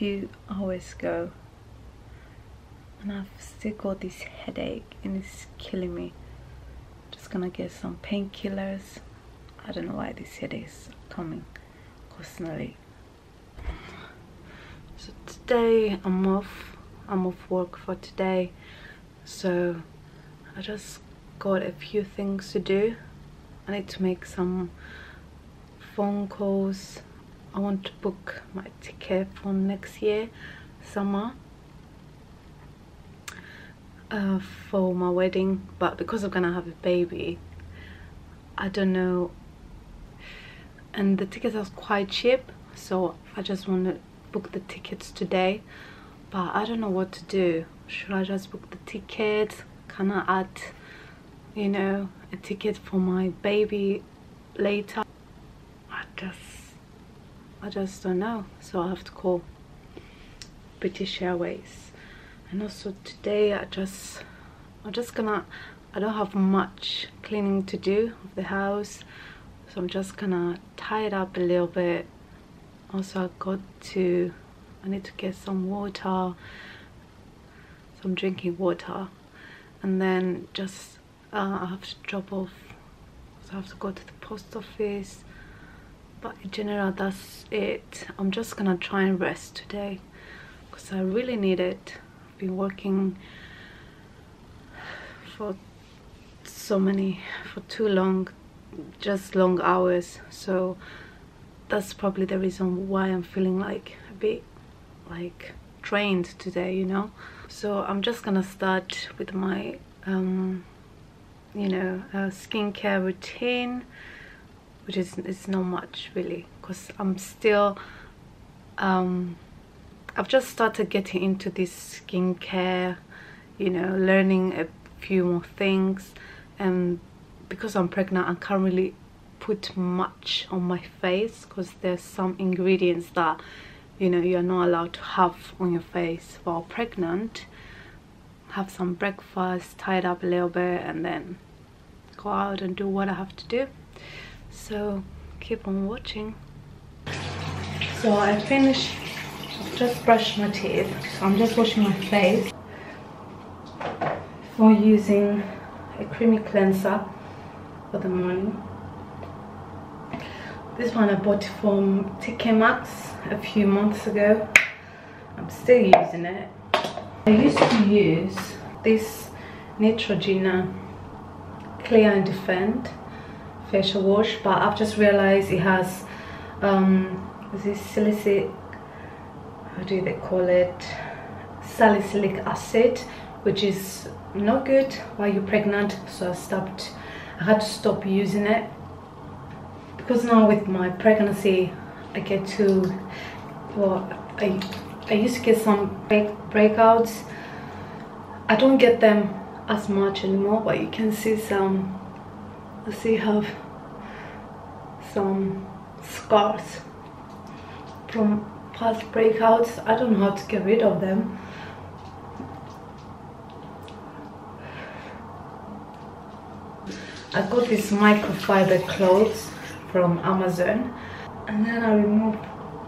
few hours ago and I've still got this headache and it's killing me. Just gonna get some painkillers. I don't know why this headache is coming constantly. So today I'm off. I'm off work for today. So I just got a few things to do. I need to make some phone calls. I want to book my ticket for next year, summer uh, for my wedding but because I'm gonna have a baby I don't know. And the tickets are quite cheap so I just want to book the tickets today but I don't know what to do. Should I just book the ticket can I add you know a ticket for my baby later I just don't know so I have to call British Airways. And also today I just I'm just gonna I don't have much cleaning to do of the house so I'm just gonna tie it up a little bit. Also I got to I need to get some water some drinking water. And then just uh, I have to drop off so I have to go to the post office but in general that's it. I'm just gonna try and rest today because I really need it. I've been working for so many for too long just long hours. So that's probably the reason why I'm feeling like a bit like drained today you know? So I'm just gonna start with my um, you know uh, skincare routine which is it's not much really because I'm still um, I've just started getting into this skincare, you know, learning a few more things. And because I'm pregnant, I can't really put much on my face because there's some ingredients that, you know, you're not allowed to have on your face while pregnant. Have some breakfast, tied up a little bit, and then go out and do what I have to do. So keep on watching. So I finished just brushed my teeth. So I'm just washing my face before using a creamy cleanser for the morning. This one I bought from TK Maxx a few months ago. I'm still using it. I used to use this Neutrogena Clear and Defend facial wash but I've just realized it has um, this salicylic how do they call it? Salicylic acid which is not good while you're pregnant so I stopped I had to stop using it. Because now with my pregnancy I get to well I, I used to get some break, breakouts. I don't get them as much anymore but you can see some I see have some scars from past breakouts. I don't know how to get rid of them. I got this microfiber clothes from Amazon and then I removed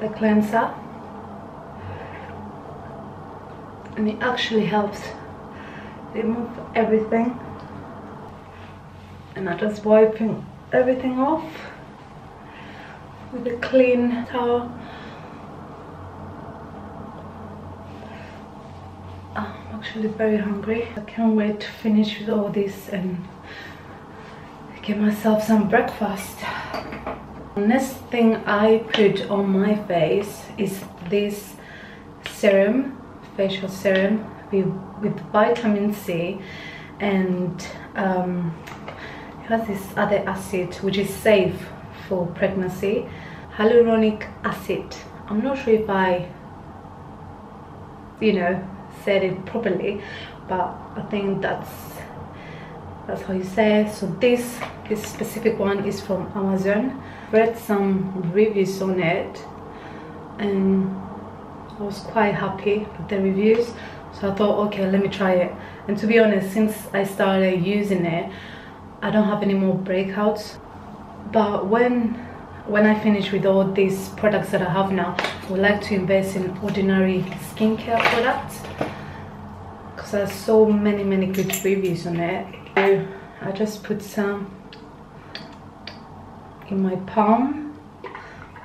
the cleanser and it actually helps remove everything and I'm just wiping everything off with a clean towel I'm actually very hungry. I can't wait to finish with all this and get myself some breakfast. Next thing I put on my face is this serum, facial serum with, with vitamin C and um, has this other acid which is safe for pregnancy, hyaluronic acid. I'm not sure if I, you know, said it properly but I think that's that's how you say it. So this this specific one is from Amazon. Read some reviews on it and I was quite happy with the reviews. So I thought okay let me try it. And to be honest since I started using it I don't have any more breakouts but when when I finish with all these products that I have now, I would like to invest in ordinary skincare products because there's so many many good reviews on it. So I just put some in my palm.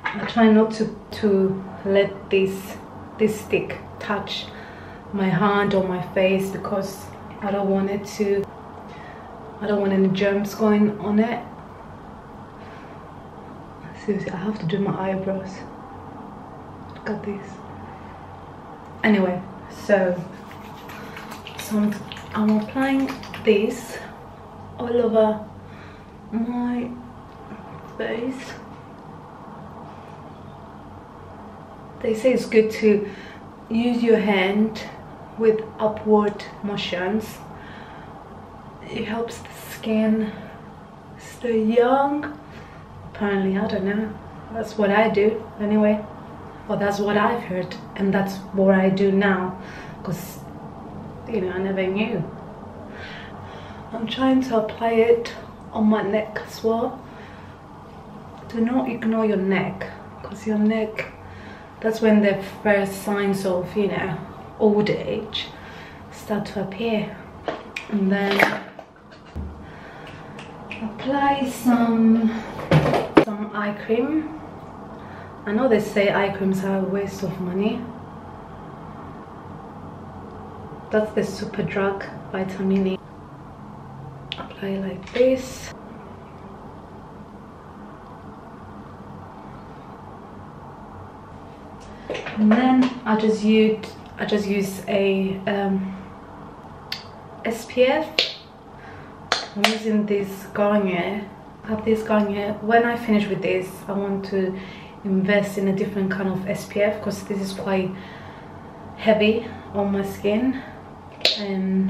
I try not to to let this this stick touch my hand or my face because I don't want it to I don't want any germs going on it. Seriously I have to do my eyebrows. Look at this. Anyway so so I'm, I'm applying this all over my face. They say it's good to use your hand with upward motions it helps the skin stay young. Apparently i don't know. That's what i do anyway. Well that's what i've heard and that's what i do now because you know i never knew. I'm trying to apply it on my neck as well. Do not ignore your neck because your neck that's when the first signs of you know old age start to appear. And then apply some some eye cream. I know they say eye creams are a waste of money. That's the Superdrug vitamin E. Apply like this. And then I just use I just use a um, SPF I'm using this Garnier. I have this Garnier. When I finish with this I want to invest in a different kind of SPF because this is quite heavy on my skin. And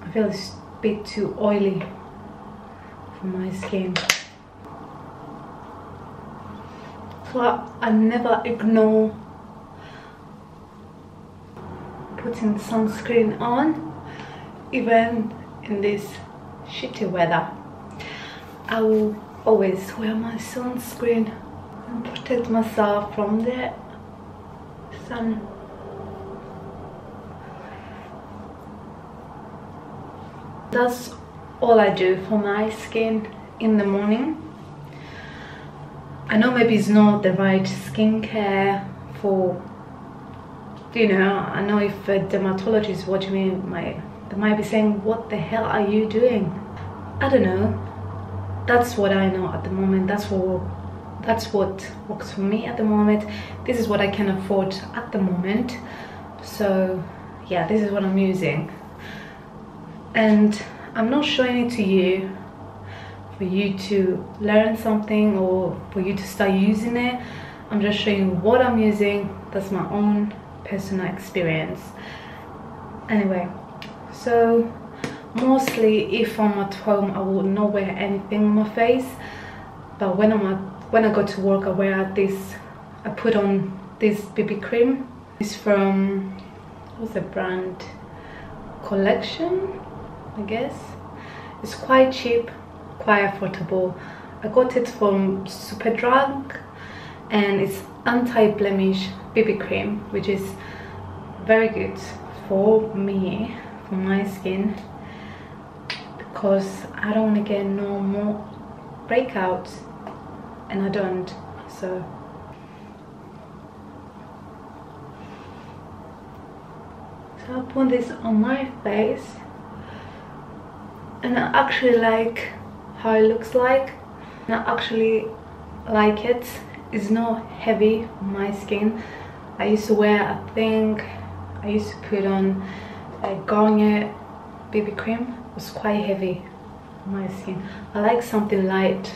I feel it's a bit too oily for my skin. So I, I never ignore putting sunscreen on even in this shitty weather. I will always wear my sunscreen and protect myself from the sun. That's all I do for my skin in the morning. I know maybe it's not the right skincare for you know I know if a dermatologist watching me might they might be saying what the hell are you doing? I don't know. That's what I know at the moment. That's what that's what works for me at the moment. This is what I can afford at the moment. So yeah this is what I'm using. And I'm not showing it to you for you to learn something or for you to start using it. I'm just showing what I'm using. That's my own personal experience. Anyway so mostly if I'm at home I will not wear anything on my face. But when I'm at, when I go to work I wear this I put on this BB cream. It's from what's the brand? Collection I guess. It's quite cheap quite affordable. I got it from Superdrug and it's anti-blemish BB cream which is very good for me for my skin because I don't want to get no more breakouts and I don't so. So I put this on my face and I actually like how it looks like. And I actually like it. It's not heavy on my skin. I used to wear I think I used to put on a Garnier BB cream was quite heavy on my skin. I like something light.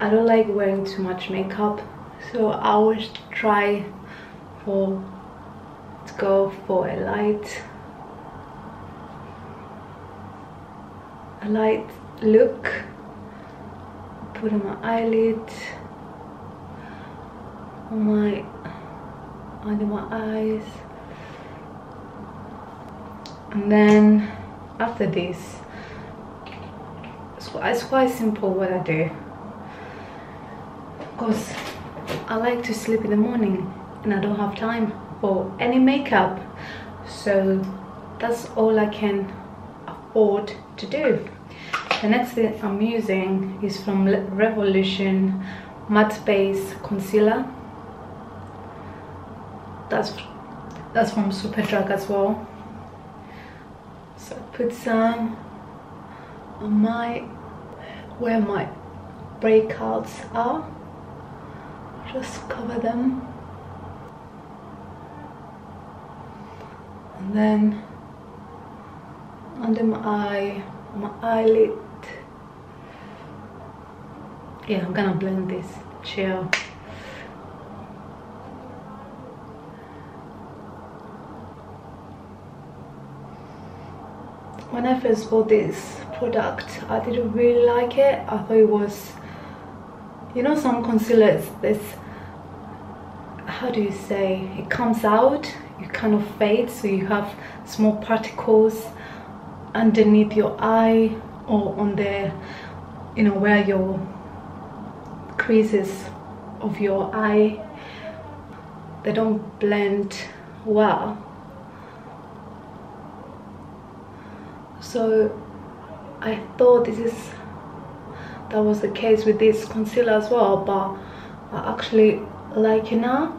I don't like wearing too much makeup so I always try for to go for a light a light look. Put on my eyelid on my under my eyes and then after this it's quite simple what I do. Because I like to sleep in the morning and I don't have time for any makeup. So that's all I can afford to do. The next thing I'm using is from Revolution matte base concealer. That's that's from Superdrug as well put some on my where my breakouts are just cover them. And then under my eye my eyelid. Yeah I'm gonna blend this chill when I first bought this product I didn't really like it. I thought it was you know some concealers this how do you say it comes out it kind of fades so you have small particles underneath your eye or on the you know where your creases of your eye. They don't blend well so I thought this is that was the case with this concealer as well but I actually like it now.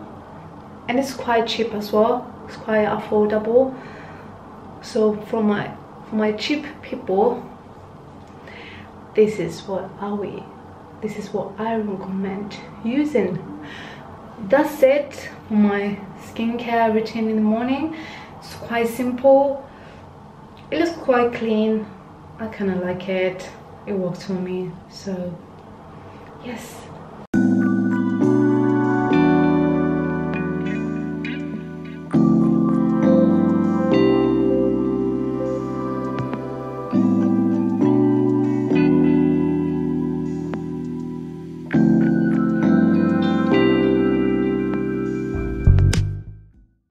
And it's quite cheap as well. It's quite affordable. So for my for my cheap people this is what I will this is what I recommend using. That's it. For my skincare routine in the morning. It's quite simple it looks quite clean. I kind of like it. It works for me so yes